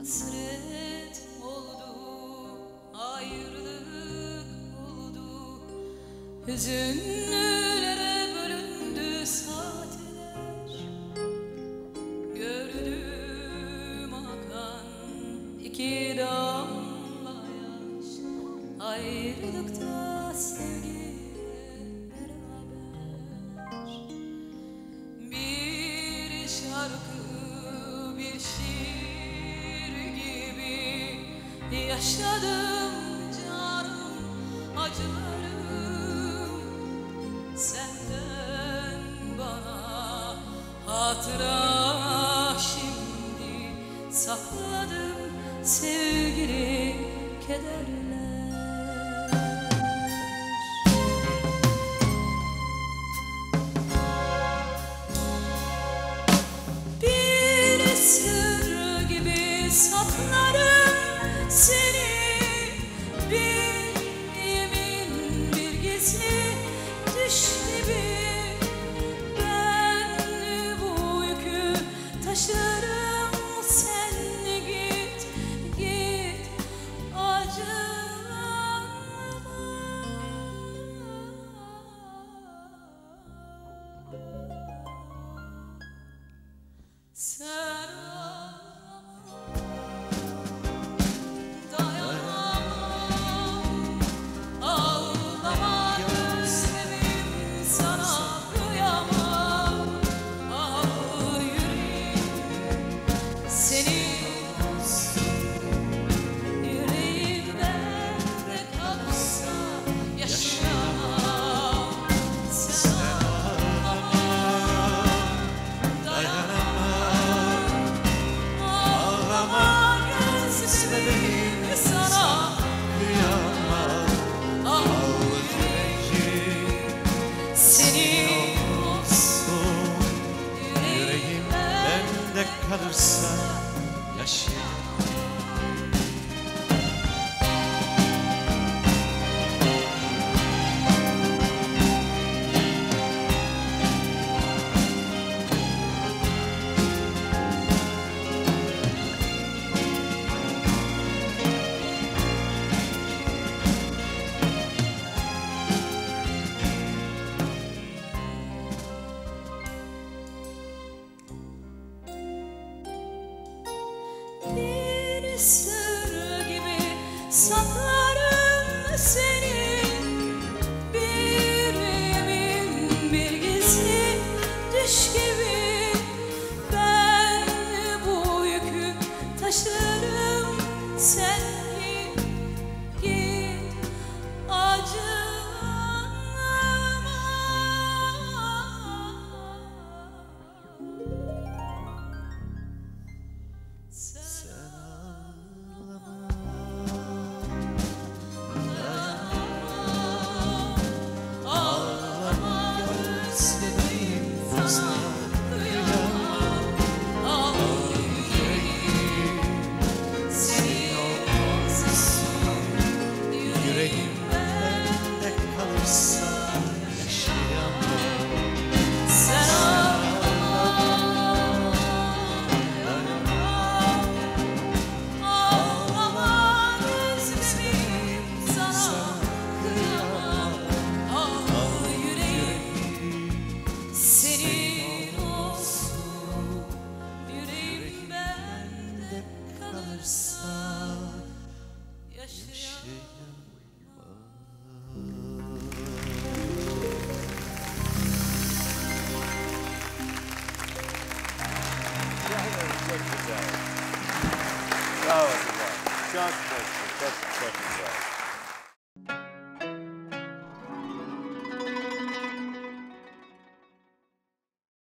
Hasret oldu, ayrılık oldu. Hüzünlülere bölündü saatler. Gördüm akan iki damla yaş. Ayrılıkta bir şarkı, bir şiir yaşadım canım acılarım senden bana hatıra şimdi sakladım sevgili kederler. Gizli düş gibi bende kalırsa yaşayamam saklarım seni. Bir yemin bir düş gibi lives. Oh, it's a Concentrate yourself. Concentrate yourself. Concentrate yourself.